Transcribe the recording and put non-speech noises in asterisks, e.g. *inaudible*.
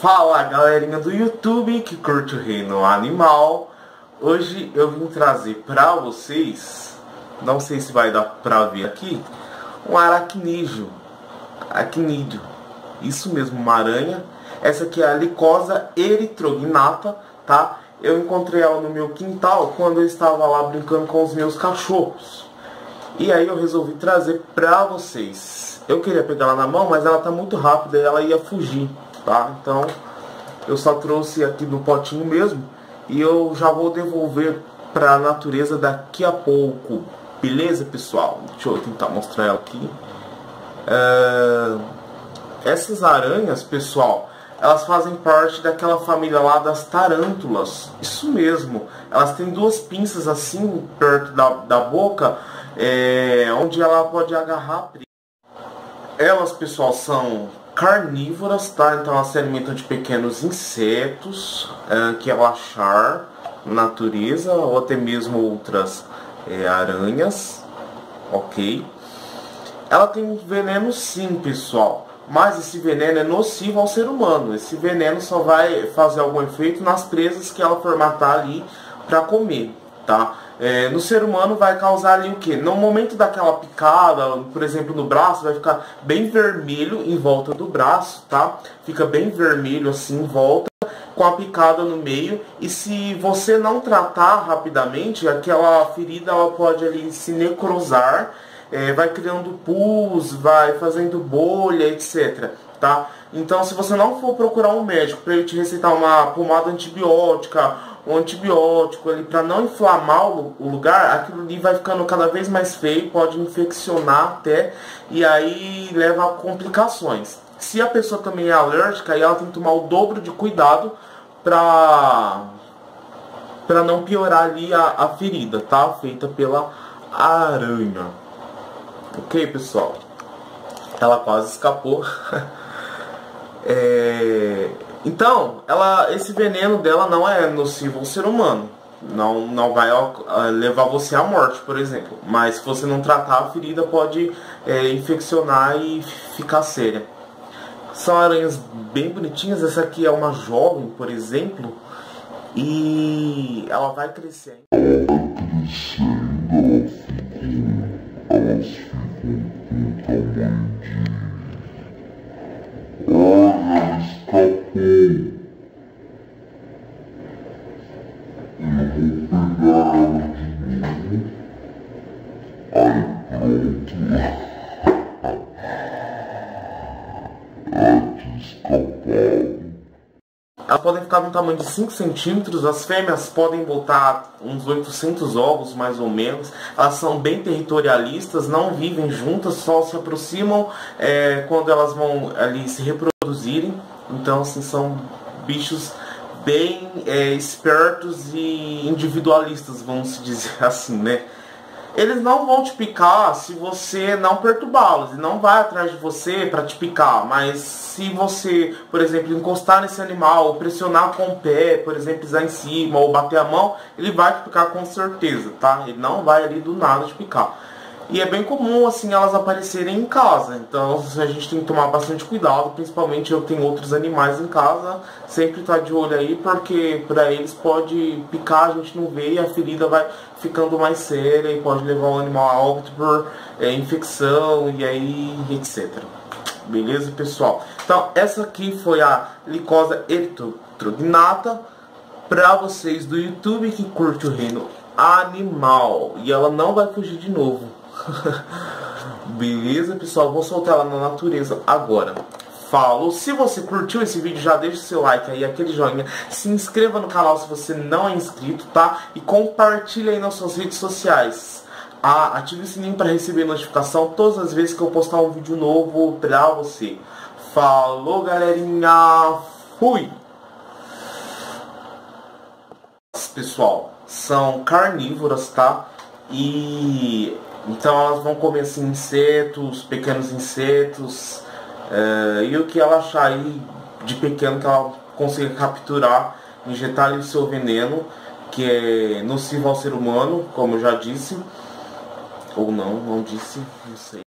Fala galerinha do YouTube que curte o reino animal. Hoje eu vim trazer pra vocês Não sei se vai dar pra ver aqui Um aracnídeo. Aracnídeo. Isso mesmo, uma aranha. Essa aqui é a Licosa eritrognata Tá? Eu encontrei ela no meu quintal Quando eu estava lá brincando com os meus cachorros. E aí eu resolvi trazer pra vocês. Eu queria pegar ela na mão, mas ela tá muito rápida E ela ia fugir tá? Então, eu só trouxe aqui no potinho mesmo e eu já vou devolver para a natureza daqui a pouco. Beleza, pessoal? Deixa eu tentar mostrar ela aqui. É... Essas aranhas, pessoal, elas fazem parte daquela família lá das tarântulas. Isso mesmo. Elas têm duas pinças assim, perto da, da boca, é... onde ela pode agarrar. Elas, pessoal, são carnívoras, tá? Então elas se alimentam de pequenos insetos é, que ela achar na natureza ou até mesmo outras é, aranhas, ok? Ela tem veneno sim, pessoal, mas esse veneno é nocivo ao ser humano. Esse veneno só vai fazer algum efeito nas presas que ela formatar ali para comer, tá? É, no ser humano vai causar ali o que? No momento daquela picada, por exemplo, no braço, vai ficar bem vermelho em volta do braço, tá? Fica bem vermelho assim em volta, com a picada no meio. E se você não tratar rapidamente, aquela ferida ela pode ali se necrosar, é, vai criando pus, vai fazendo bolha, etc. Tá? Então, se você não for procurar um médico para ele te receitar uma pomada antibiótica um antibiótico ali para não inflamar o, o, lugar, aquilo ali vai ficando cada vez mais feio, pode infeccionar até e aí leva a complicações. Se a pessoa também é alérgica, aí ela tem que tomar o dobro de cuidado para para não piorar ali a, a ferida, tá? Feita pela aranha. Ok, pessoal? Ela quase escapou. *laughs* é... Então, ela, esse veneno dela não é nocivo ao ser humano. Não, não vai levar você à morte, por exemplo. Mas se você não tratar, a ferida pode é, infeccionar e ficar séria. São aranhas bem bonitinhas. Essa aqui é uma jovem, por exemplo. E ela vai crescendo. Ela vai crescendo. Elas podem ficar no tamanho de 5 centímetros, as fêmeas podem botar uns 800 ovos mais ou menos. Elas são bem territorialistas, não vivem juntas, só se aproximam é, quando elas vão ali se reproduzirem. Então assim, são bichos bem é, espertos e individualistas, vamos dizer *laughs* assim, né? Eles não vão te picar se você não perturbá-los. Ele não vai atrás de você para te picar. Mas se você, por exemplo, encostar nesse animal, ou pressionar com o pé, por exemplo, pisar em cima, ou bater a mão, ele vai te picar com certeza, tá? Ele não vai ali do nada te picar. E é bem comum assim elas aparecerem em casa. Então *laughs* a gente tem que tomar bastante cuidado, principalmente eu tenho outros animais em casa, sempre tá de olho aí, porque para eles pode picar, a gente não vê e a ferida vai ficando mais séria e pode levar o animal a óbito por é, infecção e aí etc. Beleza, pessoal? Então essa aqui foi a licosa eritrognata para vocês do YouTube que curte o reino animal e ela não vai fugir de novo. *laughs* Beleza, pessoal? Vou soltar ela na natureza agora. Falou! Se você curtiu esse vídeo, já deixa o seu like aí, aquele joinha. Se inscreva no canal se você não é inscrito, tá? E compartilha aí nas suas redes sociais. Ah, ative o sininho para receber notificação todas as vezes que eu postar um vídeo novo pra você. Falou, galerinha! Fui! Pessoal, são carnívoras, tá? E então elas vão comer assim, insetos, pequenos insetos, é, e o que ela achar aí de pequeno que ela consiga capturar, injetar ali o seu veneno, que é nocivo ao ser humano, como eu já disse, ou não, não disse, não sei.